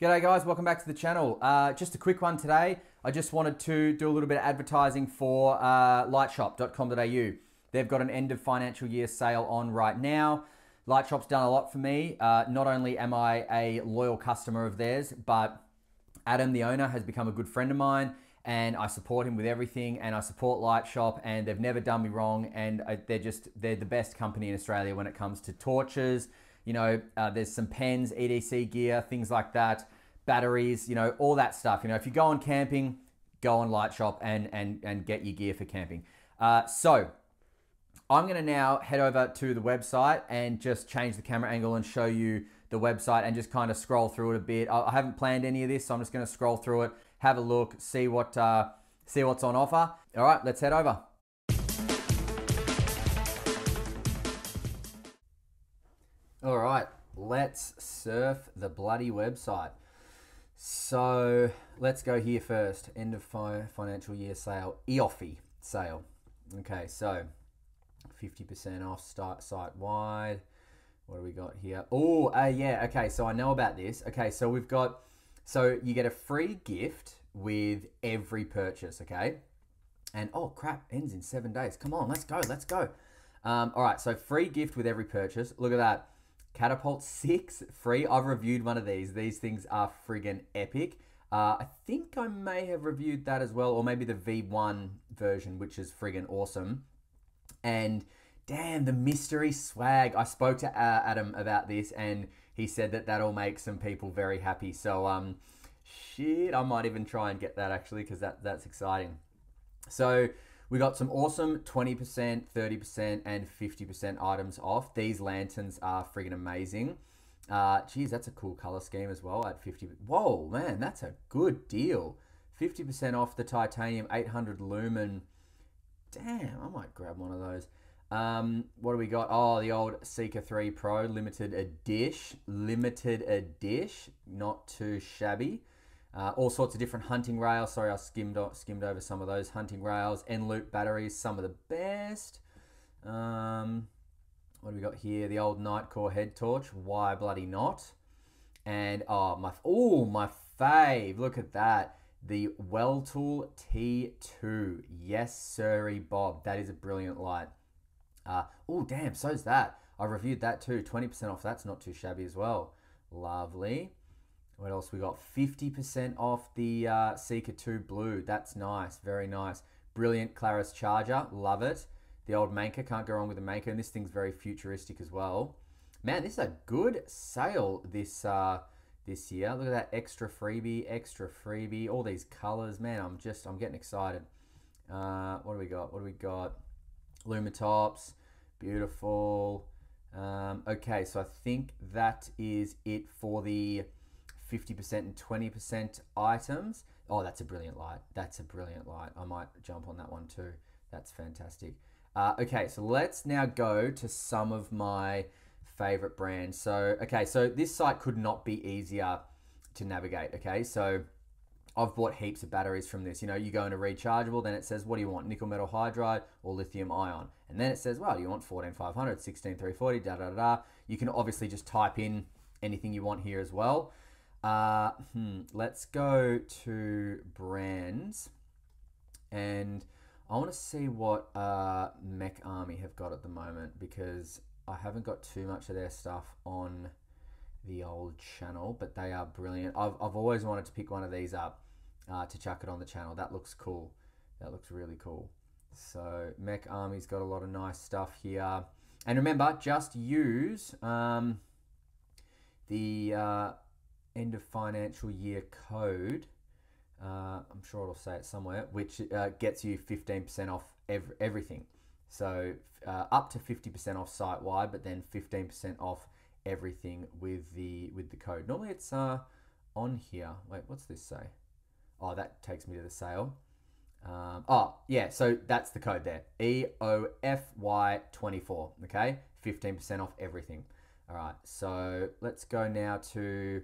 G'day guys, welcome back to the channel. Uh, just a quick one today. I just wanted to do a little bit of advertising for uh, liteshop.com.au. They've got an end of financial year sale on right now. Liteshop's done a lot for me. Uh, not only am I a loyal customer of theirs, but Adam, the owner, has become a good friend of mine and I support him with everything and I support Liteshop and they've never done me wrong and uh, they're just, they're the best company in Australia when it comes to torches. You know, uh, there's some pens, EDC gear, things like that, batteries, you know, all that stuff. You know, if you go on camping, go on Liteshop and, and, and get your gear for camping. Uh, so I'm to now head over to the website and just change the camera angle and show you the website and just kind of scroll through it a bit. I haven't planned any of this, so I'm just to scroll through it, have a look, see what uh, see what's on offer. All right, let's head over. All right, let's surf the bloody website. So let's go here first. End of fi- financial year sale, EOFY sale. Okay, so 50% off start site wide. What do we got here? Oh, uh, yeah. Okay, so I know about this. Okay, so we've got, so you get a free gift with every purchase. Okay, and oh crap, ends in seven days. Come on, let's go, let's go. Um, all right, so free gift with every purchase. Look at that. Catapult 6 free. I've reviewed one of these. These things are friggin' epic. Uh, I think I may have reviewed that as well, or maybe the V1 version, which is friggin' awesome. And damn, the mystery swag. I spoke to uh, Adam about this, and he said that that'll make some people very happy. So, um, shit, I might even try and get that actually, because that, that's exciting. So, we got some awesome 20%, 30%, and 50% items off. These lanterns are friggin' amazing. Uh, geez, that's a cool color scheme as well at 50. Whoa, man, that's a good deal. 50% off the titanium 800 lumen Damn, I might grab one of those. Um, what do we got? Oh, the old Seeker 3 Pro limited a dish, limited a dish, not too shabby. Uh, all sorts of different hunting rails. Sorry, I skimmed skimmed over some of those hunting rails. Eneloop batteries, some of the best. Um, what do we got here? The old Nitecore head torch. Why bloody not? And oh my oh my fave! Look at that the Weltool T2. Yes, sirree, Bob. That is a brilliant light. Uh, oh, damn, so's that. I reviewed that too. 20% off. That's not too shabby as well. Lovely. What else we got? 50% off the uh, Seeker 2 Blue. That's nice. Very nice. Brilliant Klarus charger. Love it. The old Manker. Can't go wrong with the Manker. And this thing's very futuristic as well. Man, this is a good sale this uh, this year. Look at that extra freebie, extra freebie, all these colors. Man, I'm just, I'm getting excited. Uh, what do we got? What do we got? Lumintops, beautiful. Um, okay, so I think that is it for the 50% and 20% items. Oh, that's a brilliant light. That's a brilliant light. I might jump on that one too. That's fantastic. Uh, okay, so let's now go to some of my favorite brands. So, okay, so this site could not be easier to navigate. Okay, so I've bought heaps of batteries from this. You know, you go into rechargeable, then it says, what do you want, nickel metal hydride or lithium ion? And then it says, well, do you want 14500, 16340, da da da. You can obviously just type in anything you want here as well. Uh, hmm, let's go to brands and I want to see what uh, Mecarmy have got at the moment because I haven't got too much of their stuff on the old channel, but they are brilliant. I've, I've always wanted to pick one of these up uh, to chuck it on the channel. That looks cool. That looks really cool. So Mecarmy's got a lot of nice stuff here. And remember, just use um, the uh, end of financial year code. Uh, I'm sure it'll say it somewhere, which uh, gets you 15% off every, everything. So uh, up to 50% off site wide, but then 15% off everything with the with the code. Normally it's uh, on here. Wait, what's this say? Oh, that takes me to the sale. Um, oh, yeah, so that's the code there. EOFY24, okay? 15% off everything. All right, so let's go now to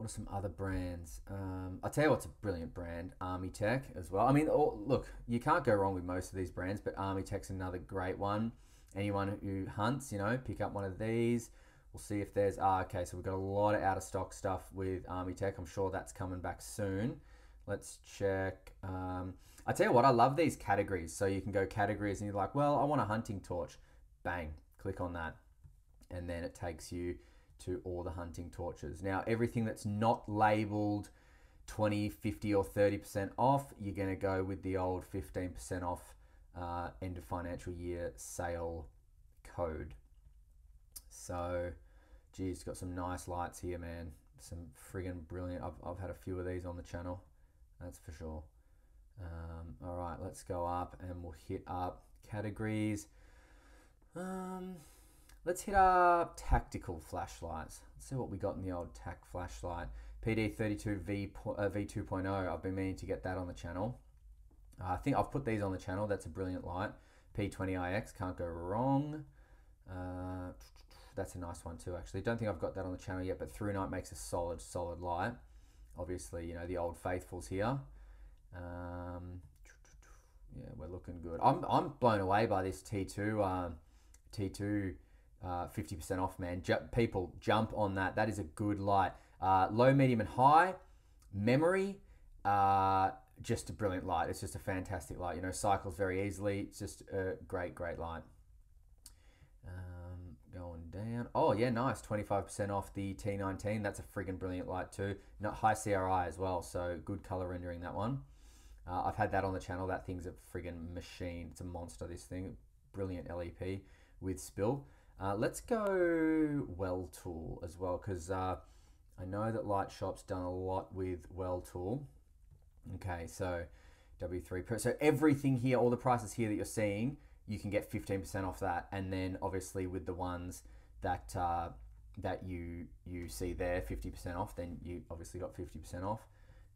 what are some other brands? Um, I'll tell you what's a brilliant brand, Armytek as well. I mean, oh, look, you can't go wrong with most of these brands, but Armytek's another great one. Anyone who hunts, you know, pick up one of these. We'll see if there's, ah, okay, so we've got a lot of out of stock stuff with Armytek. I'm sure that's coming back soon. Let's check. Um, I tell you what, I love these categories. So you can go categories and you're like, well, I want a hunting torch. Bang, click on that. And then it takes you to all the hunting torches. Now, everything that's not labeled 20, 50, or 30% off, you're going to go with the old 15% off uh, end of financial year sale code. So, geez, got some nice lights here, man. Some friggin' brilliant. I've, I've had a few of these on the channel, that's for sure. Um, all right, let's go up and we'll hit up categories. Um, let's hit up tactical flashlights. Let's see what we got in the old tac flashlight. PD32V uh, V2.0. I've been meaning to get that on the channel. Uh, I think I've put these on the channel. That's a brilliant light. P20IX, can't go wrong. Uh, that's a nice one too, actually. Don't think I've got that on the channel yet, but ThruNite makes a solid, solid light. Obviously, you know, the old faithfuls here. Um, yeah, we're looking good. I'm, I'm blown away by this T2, um, T2 uh, 50% off, man. J- people, jump on that. That is a good light. Uh, low, medium, and high. Memory, uh, just a brilliant light. It's just a fantastic light. You know, cycles very easily. It's just a great, great light. Um, going down. Oh yeah, nice. Twenty five percent off the T19. That's a friggin' brilliant light too. Not high CRI as well, so good color rendering that one. Uh, I've had that on the channel. That thing's a friggin' machine. It's a monster. This thing, brilliant LEP with spill. Uh, let's go Well Tool as well because uh, I know that Liteshop's done a lot with Weltool. Okay, so W3 Pro. So everything here, all the prices here that you're seeing, you can get 15% off that. And then obviously with the ones that uh, that you you see there, 50% off, then you obviously got 50% off.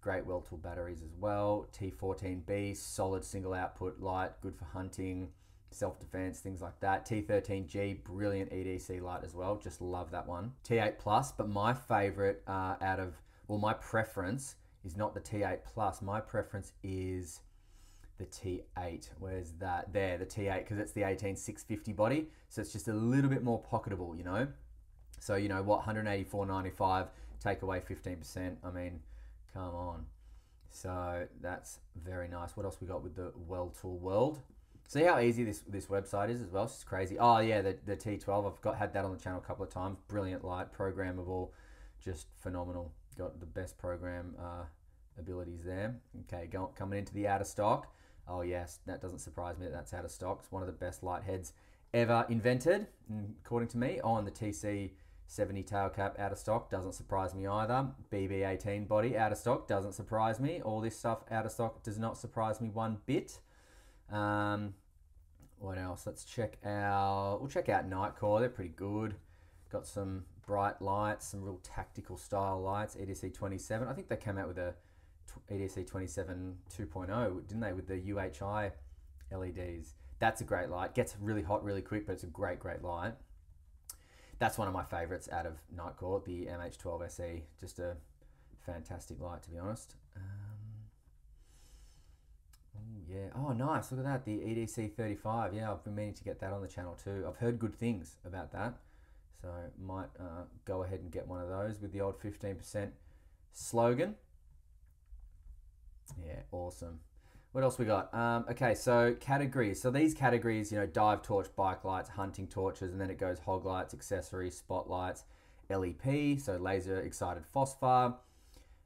Great Weltool batteries as well. T14B, solid single output light, good for hunting, self defense, things like that. T13G, brilliant EDC light as well. Just love that one. T8 Plus, but my favorite uh, out of, well, my preference is not the T8 Plus. My preference is the T8. Where's that? There, the T8, because it's the 18650 body. So it's just a little bit more pocketable, you know? So, you know what, 184.95, take away 15%. I mean, come on. So that's very nice. What else we got with the Weltool World? See how easy this, this website is as well? It's crazy. Oh yeah, the, the T12. I've got had that on the channel a couple of times. Brilliant light, programmable, just phenomenal got the best program uh, abilities there. Okay, go, coming into the out of stock. Oh yes, that doesn't surprise me that that's out of stock. It's one of the best light heads ever invented, according to me. Oh, the TC 70 tail cap out of stock doesn't surprise me either. BB18 body out of stock doesn't surprise me. All this stuff out of stock does not surprise me one bit. Um, what else? Let's check out. We'll check out Nitecore. They're pretty good. Got some bright lights, some real tactical style lights. EDC 27. I think they came out with a EDC 27 2.0, didn't they, with the UHI LEDs. That's a great light. Gets really hot really quick, but it's a great, great light. That's one of my favorites out of Nitecore, the MH12 SE. Just a fantastic light, to be honest. Um, yeah. Oh, nice. Look at that. The EDC 35. Yeah, I've been meaning to get that on the channel too. I've heard good things about that. So might uh, go ahead and get one of those with the old 15% slogan. Yeah, awesome. What else we got? Um, okay, so categories. So these categories, you know, dive torch, bike lights, hunting torches, and then it goes hog lights, accessories, spotlights, LEP, so laser excited phosphor,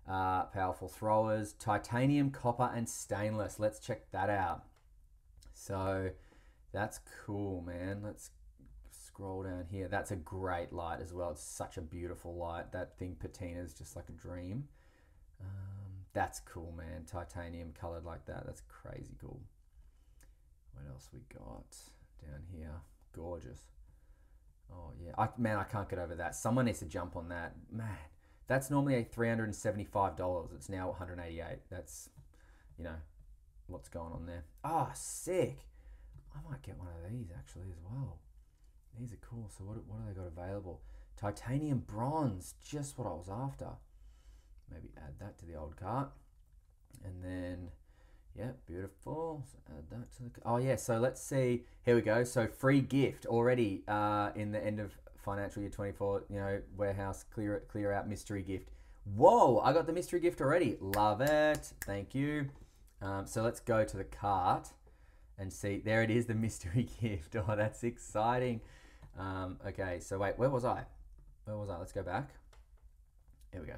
uh, powerful throwers, titanium, copper, and stainless. Let's check that out. So that's cool, man. Let's scroll down here. That's a great light as well. It's such a beautiful light. That thing patina is just like a dream. Um, that's cool, man. Titanium colored like that. That's crazy cool. What else we got down here? Gorgeous. Oh yeah, I, man, I can't get over that. Someone needs to jump on that. Man, that's normally a three hundred and seventy-five dollars. It's now one hundred eighty-eight. That's, you know, what's going on there. Ah, oh, sick. I might get one of these actually as well. These are cool. So what, what have they got available? Titanium bronze, just what I was after. Maybe add that to the old cart. And then, yeah, beautiful. So add that to the. Oh yeah. So let's see. Here we go. So free gift already uh, in the end of financial year 24, you know, warehouse clear clear out mystery gift. Whoa, I got the mystery gift already. Love it. Thank you. Um, so let's go to the cart and see. There it is, the mystery gift. Oh, that's exciting. Um, okay, so wait, where was I? Where was I? Let's go back. Here we go.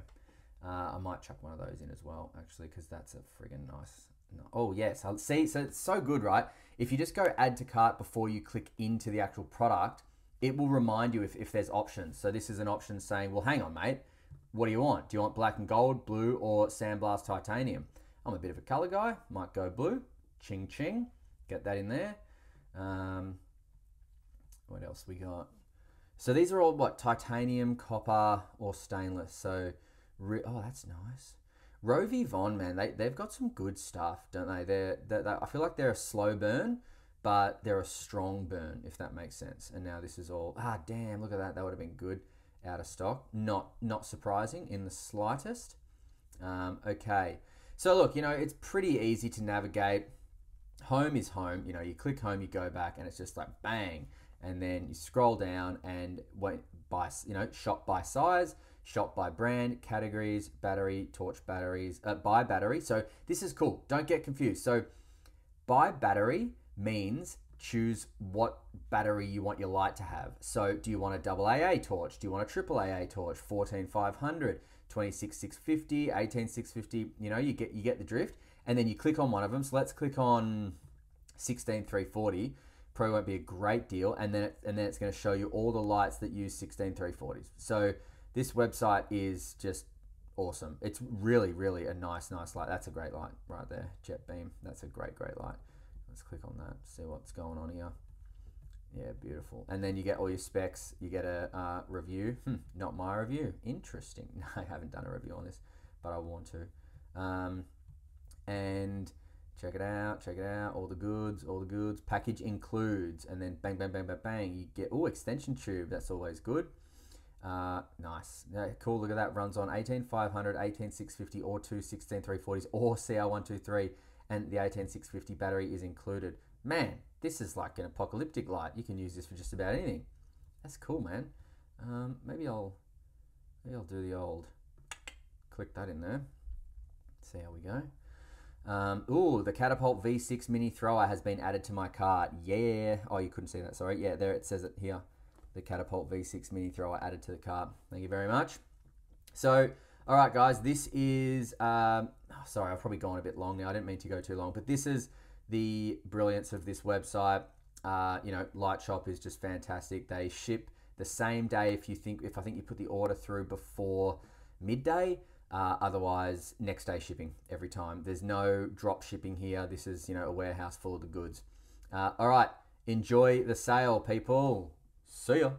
Uh, I might chuck one of those in as well, actually, because that's a friggin' nice. No. Oh yes, I'll see. So it's so good, right? If you just go add to cart before you click into the actual product, it will remind you if, if there's options. So this is an option saying, well, hang on, mate. What do you want? Do you want black and gold, blue, or sandblast titanium? I'm a bit of a color guy. Might go blue. Ching ching. Get that in there. Um, what else we got? So these are all what titanium, copper, or stainless. So, oh, that's nice. Rovyvon, man, they they've got some good stuff, don't they? They're, they're, they're, I feel like they're a slow burn, but they're a strong burn, if that makes sense. And now this is all ah damn, look at that. That would have been good out of stock. Not not surprising in the slightest. Um, okay, so look, you know it's pretty easy to navigate. Home is home. You know, you click home, you go back, and it's just like bang, and then you scroll down and wait by you know shop by size shop by brand, categories, battery, torch batteries, uh, by battery. So this is cool. Don't get confused. So buy battery means choose what battery you want your light to have. So do you want a double AA torch? Do you want a triple AA torch? 14500, 26650, 18650, you know, you get you get the drift. And then you click on one of them. So let's click on 16340 probably won't be a great deal and then it, and then it's going to show you all the lights that use 16340s so this website is just awesome. It's really, really a nice, nice light. That's a great light right there. Jetbeam. That's a great, great light. Let's click on that. See what's going on here. Yeah, beautiful. And then you get all your specs. You get a uh, review. Hmm, not my review. Interesting. I haven't done a review on this, but I want to. Um, and check it out. Check it out. All the goods. All the goods. Package includes. And then bang, bang, bang, bang, bang. You get oh extension tube. That's always good. Uh, nice. Yeah, cool. Look at that. Runs on 18500, 18650, or two 16340s, or CR123, and the 18650 battery is included. Man, this is like an apocalyptic light. You can use this for just about anything. That's cool, man. Um, maybe I'll maybe I'll do the old click that in there. See how we go. Um, ooh, the Catapult V6 mini thrower has been added to my cart. Yeah. Oh, you couldn't see that. Sorry. Yeah, there it says it here the Catapult V6 mini thrower added to the cart. Thank you very much. So, all right, guys, this is, um, oh, sorry, I've probably gone a bit long now. I didn't mean to go too long, but this is the brilliance of this website. Uh, you know, Liteshop is just fantastic. They ship the same day if you think, if I think you put the order through before midday. Uh, otherwise, next day shipping every time. There's no drop shipping here. This is, you know, a warehouse full of the goods. Uh, all right, enjoy the sale, people. See ya.